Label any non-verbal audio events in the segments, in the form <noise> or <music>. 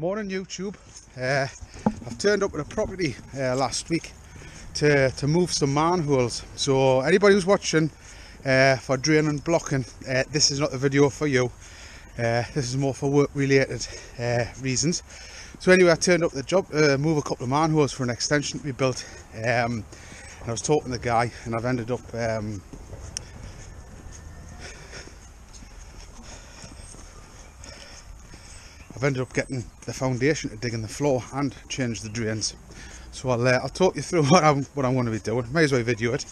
Morning YouTube. Uh, I've turned up at a property uh, last week to, to move some manholes. So anybody who's watching uh, for drain and blocking, uh, this is not the video for you. Uh, this is more for work related uh, reasons. So anyway, I turned up the job, move a couple of manholes for an extension to be built. Um, and I was talking to the guy and I've ended up um, I've ended up getting the foundation to dig in the floor and change the drains. So I'll, uh, I'll talk you through <laughs> what I'm, what I'm going to be doing. May as well video it.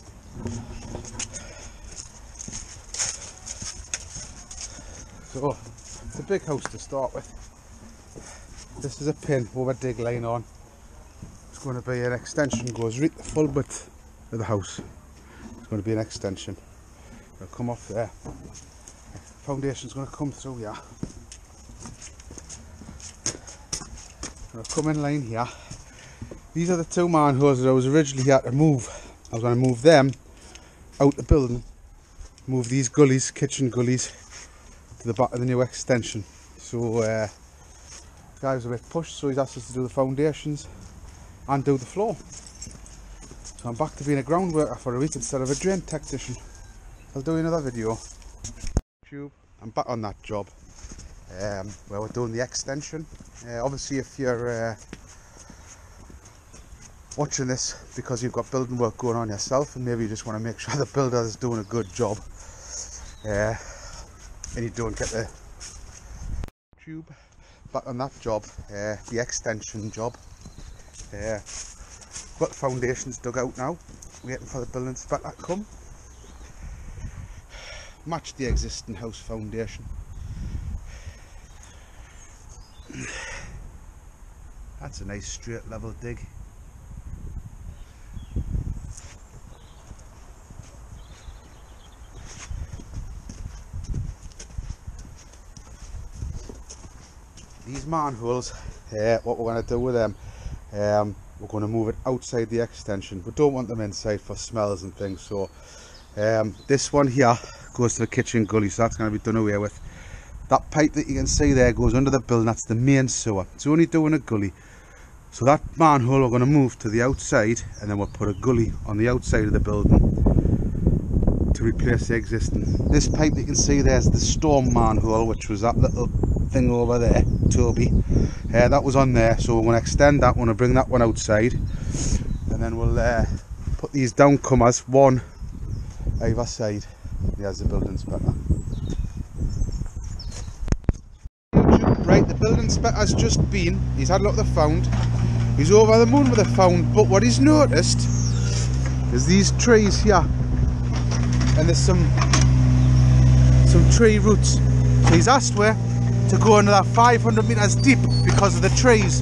So it's a big house to start with. This is a pin with a dig line on. It's going to be an extension, goes right the full width of the house. It's going to be an extension. It'll come off there. Foundation's going to come through here. Come in line here. These are the two manholes that I was originally here to move. I was going to move them out the building, move these gullies, kitchen gullies, to the back of the new extension. So, uh, guy was a bit pushed, so he's asked us to do the foundations and do the floor. So I'm back to being a ground worker for a week instead of a drain technician. I'll do another video. I'm back on that job um, where we're doing the extension. Uh, obviously if you're uh, watching this because you've got building work going on yourself and maybe you just want to make <laughs> sure the builder is doing a good job uh, and you don't get the tube back on that job, uh, the extension job. Uh, got the foundations dug out now, waiting for the building inspector to come. Match the existing house foundation. That's a nice straight level dig. These manholes, uh, what we're going to do with them, um, we're going to move it outside the extension. We don't want them inside for smells and things. So um, this one here goes to the kitchen gully, so that's going to be done away with. That pipe that you can see there goes under the building, that's the main sewer. It's only doing a gully. So that manhole we're going to move to the outside and then we'll put a gully on the outside of the building to replace the existing. This pipe you can see there is the storm manhole which was that little thing over there, Toby. Uh, that was on there so we're going to extend that one and bring that one outside and then we'll uh, put these downcomers one either side. There's the building inspector. Right, the building inspector's just been, he's had a look at the found, he's over the moon with the found, but what he's noticed is these trees here, and there's some some tree roots. So he's asked where to go another 500 metres deep because of the trees.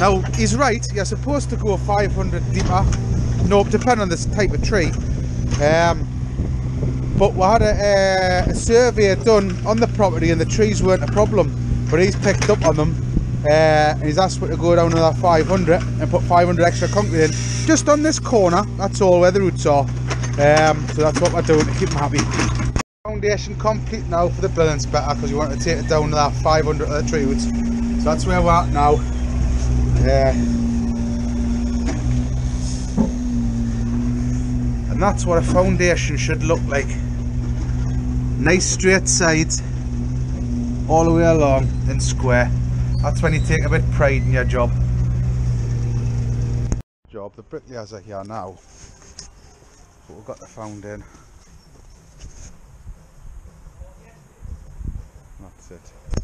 Now, he's right, you're supposed to go 500 deeper, no, depending on this type of tree. Um, but we had a, a, a survey done on the property and the trees weren't a problem but he's picked up on them uh, and he's asked me to go down another 500 and put 500 extra concrete in just on this corner. That's all where the roots are. Um, so that's what we're doing to keep them happy. Foundation complete now for the building inspector because we want to take it down to that 500 of the tree roots so that's where we're at now. Uh, and that's what a foundation should look like. Nice straight sides all the way along and square. That's when you take a bit pride in your job. Job, the bricklayers are here now, but we've got the found in. That's it.